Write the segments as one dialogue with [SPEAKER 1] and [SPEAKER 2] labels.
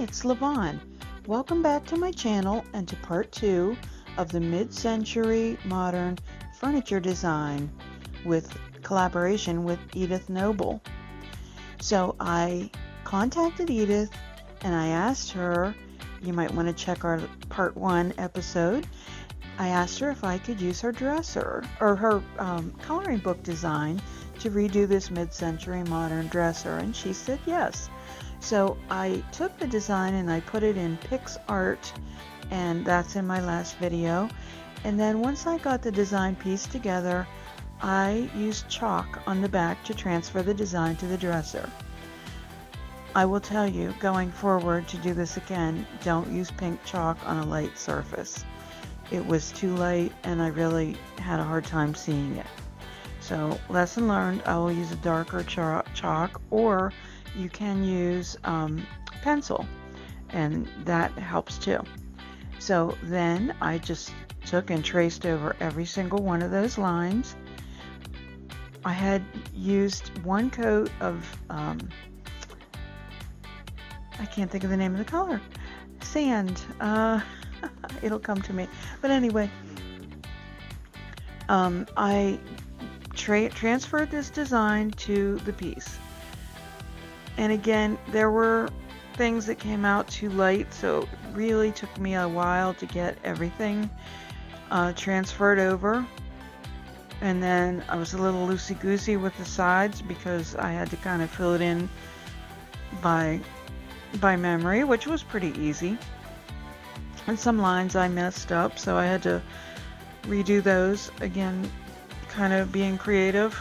[SPEAKER 1] it's Levon. Welcome back to my channel and to part two of the mid-century modern furniture design with collaboration with Edith Noble. So I contacted Edith and I asked her, you might want to check our part one episode. I asked her if I could use her dresser or her um, coloring book design to redo this mid-century modern dresser and she said yes. So I took the design and I put it in PicsArt and that's in my last video. And then once I got the design piece together, I used chalk on the back to transfer the design to the dresser. I will tell you, going forward to do this again, don't use pink chalk on a light surface. It was too light and I really had a hard time seeing it. So lesson learned, I will use a darker chalk or you can use um, pencil and that helps too. So then I just took and traced over every single one of those lines. I had used one coat of, um, I can't think of the name of the color, sand. Uh, it'll come to me. But anyway, um, I tra transferred this design to the piece. And again, there were things that came out too light, so it really took me a while to get everything uh, transferred over. And then I was a little loosey-goosey with the sides because I had to kind of fill it in by by memory, which was pretty easy. And some lines I messed up, so I had to redo those again, kind of being creative.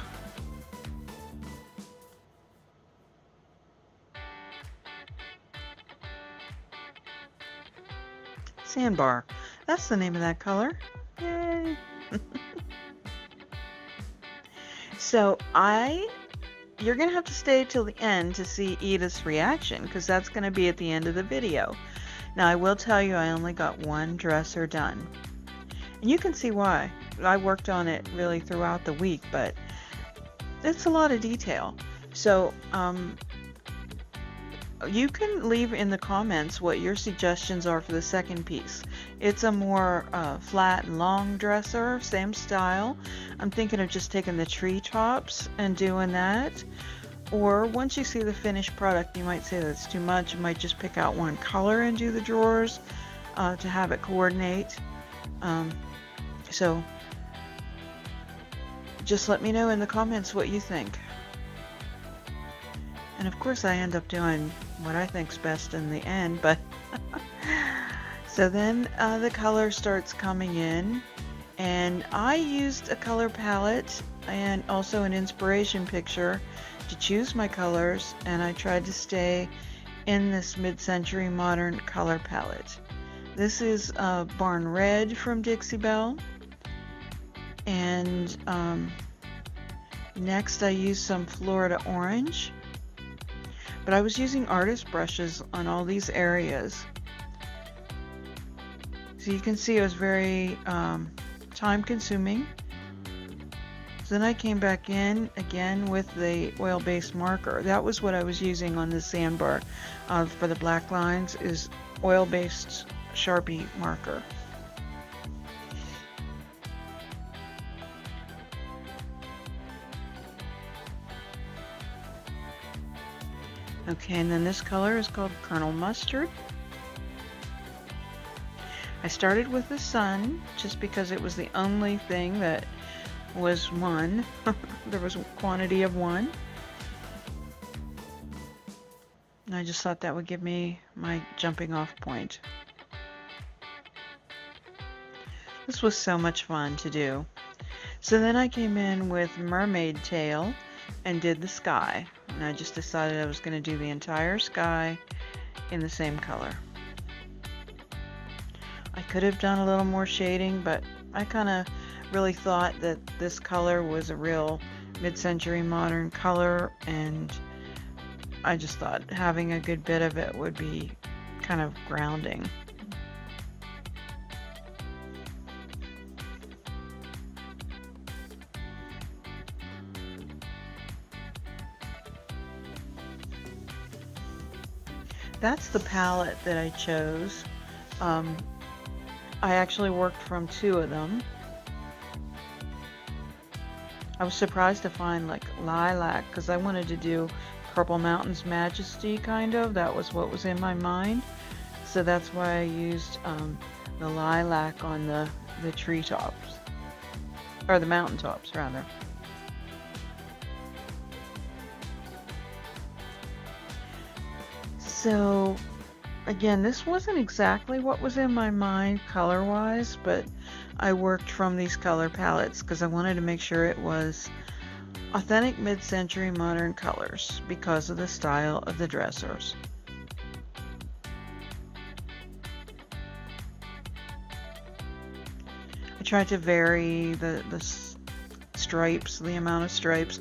[SPEAKER 1] Sandbar. That's the name of that color. Yay! so I, you're going to have to stay till the end to see Edith's reaction because that's going to be at the end of the video. Now I will tell you I only got one dresser done. And you can see why. I worked on it really throughout the week, but it's a lot of detail. So um, you can leave in the comments what your suggestions are for the second piece. It's a more uh, flat and long dresser, same style. I'm thinking of just taking the tree tops and doing that. Or once you see the finished product, you might say that's too much. You might just pick out one color and do the drawers uh, to have it coordinate. Um, so just let me know in the comments what you think. And of course I end up doing what I think's best in the end, but so then uh, the color starts coming in and I used a color palette and also an inspiration picture to choose my colors and I tried to stay in this mid-century modern color palette. This is uh, Barn Red from Dixie Belle and um, next I used some Florida Orange but I was using artist brushes on all these areas. So you can see it was very um, time consuming. So then I came back in again with the oil-based marker. That was what I was using on the sandbar uh, for the black lines is oil-based Sharpie marker. Okay, and then this color is called Colonel Mustard. I started with the sun just because it was the only thing that was one. there was a quantity of one. And I just thought that would give me my jumping off point. This was so much fun to do. So then I came in with Mermaid Tail and did the sky and I just decided I was going to do the entire sky in the same color. I could have done a little more shading, but I kind of really thought that this color was a real mid-century modern color, and I just thought having a good bit of it would be kind of grounding. That's the palette that I chose. Um, I actually worked from two of them. I was surprised to find like lilac because I wanted to do Purple Mountains Majesty kind of. That was what was in my mind. So that's why I used um, the lilac on the, the treetops. Or the mountaintops rather. So again, this wasn't exactly what was in my mind color-wise, but I worked from these color palettes because I wanted to make sure it was authentic mid-century modern colors because of the style of the dressers. I tried to vary the, the stripes, the amount of stripes.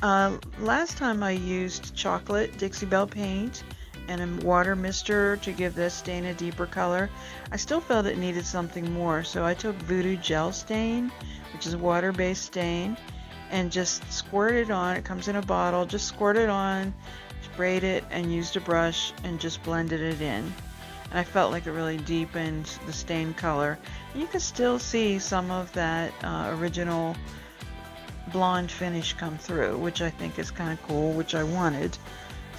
[SPEAKER 1] Uh, last time I used chocolate Dixie Belle paint and a water mister to give this stain a deeper color. I still felt it needed something more, so I took Voodoo Gel Stain, which is a water-based stain, and just squirted it on. It comes in a bottle. Just squirted it on, sprayed it, and used a brush and just blended it in. And I felt like it really deepened the stain color. And you can still see some of that uh, original blonde finish come through, which I think is kind of cool, which I wanted.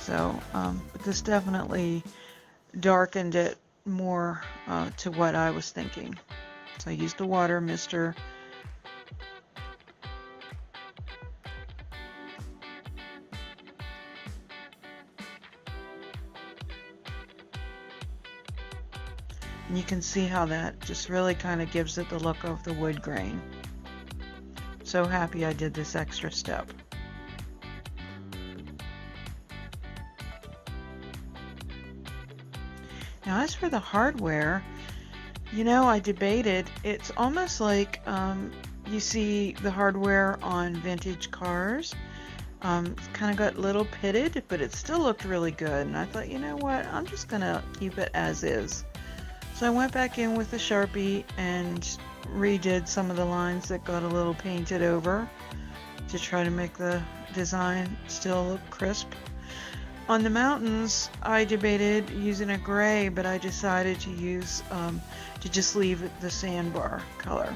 [SPEAKER 1] So, um, but this definitely darkened it more uh, to what I was thinking. So I used the water mister. And you can see how that just really kind of gives it the look of the wood grain. So happy I did this extra step. Now as for the hardware, you know, I debated. It's almost like um, you see the hardware on vintage cars. Um, it's kind of got a little pitted, but it still looked really good. And I thought, you know what, I'm just going to keep it as is. So I went back in with the Sharpie and redid some of the lines that got a little painted over to try to make the design still look crisp. On the mountains, I debated using a gray, but I decided to use, um, to just leave the sandbar color.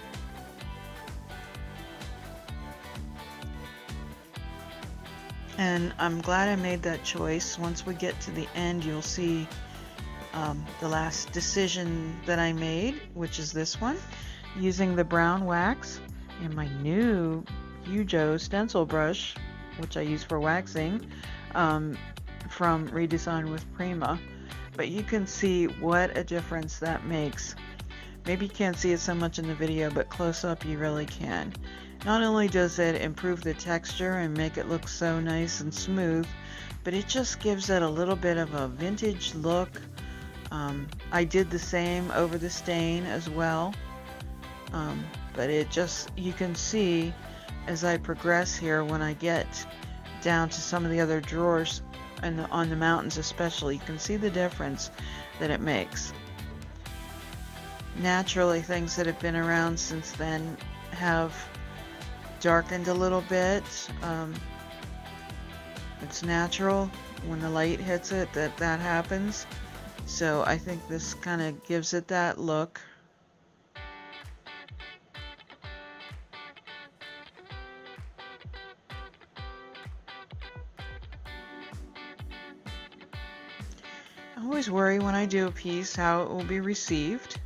[SPEAKER 1] And I'm glad I made that choice. Once we get to the end, you'll see um, the last decision that I made, which is this one, using the brown wax and my new Hujo stencil brush, which I use for waxing. Um, from Redesign with Prima, but you can see what a difference that makes. Maybe you can't see it so much in the video, but close up you really can. Not only does it improve the texture and make it look so nice and smooth, but it just gives it a little bit of a vintage look. Um, I did the same over the stain as well, um, but it just, you can see as I progress here when I get down to some of the other drawers and the, on the mountains especially, you can see the difference that it makes. Naturally, things that have been around since then have darkened a little bit. Um, it's natural when the light hits it that that happens. So I think this kind of gives it that look. Always worry when I do a piece how it will be received.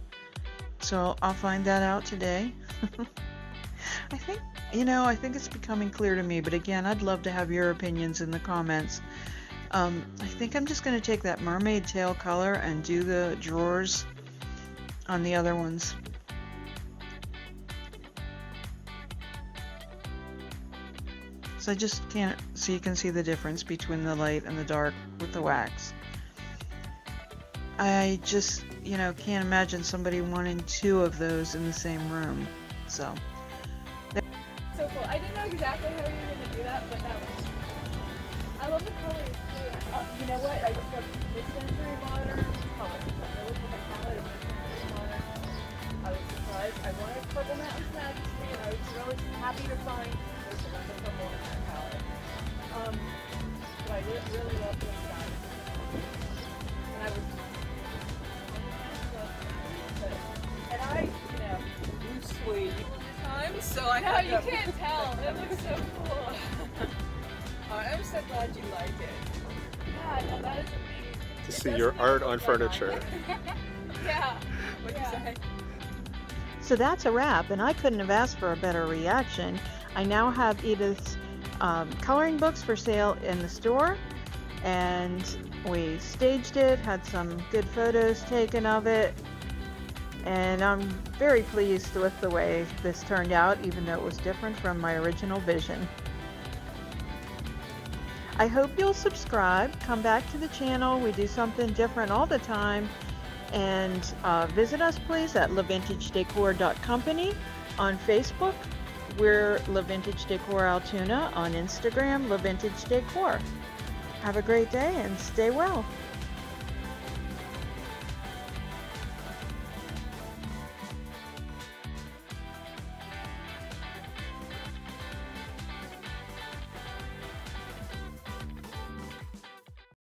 [SPEAKER 1] So I'll find that out today. I think, you know, I think it's becoming clear to me, but again, I'd love to have your opinions in the comments. Um, I think I'm just going to take that mermaid tail color and do the drawers on the other ones. So I just can't, so you can see the difference between the light and the dark with the wax. I just, you know, can't imagine somebody wanting two of those in the same room. So.
[SPEAKER 2] So cool. I didn't know exactly how you were going to do that, but that was. I love the colors too. Uh, you know what? I just love mid-century modern colors. I really think the palette. I was surprised. I wanted Purple Mountains Majesty, and I was really happy to find
[SPEAKER 3] glad you like it.
[SPEAKER 2] Yeah, no, that is amazing.
[SPEAKER 4] To
[SPEAKER 2] It
[SPEAKER 4] see
[SPEAKER 2] does
[SPEAKER 4] your art on furniture.
[SPEAKER 2] yeah.
[SPEAKER 3] What'd
[SPEAKER 2] Yeah.
[SPEAKER 3] you say?
[SPEAKER 1] So that's a wrap, and I couldn't have asked for a better reaction. I now have Edith's um, coloring books for sale in the store, and we staged it, had some good photos taken of it, and I'm very pleased with the way this turned out, even though it was different from my original vision. I hope you'll subscribe, come back to the channel. We do something different all the time. And uh, visit us, please, at lavintagedecor.company on Facebook. We're La Vintage Decor Altoona on Instagram, La Vintage Decor. Have a great day and stay well.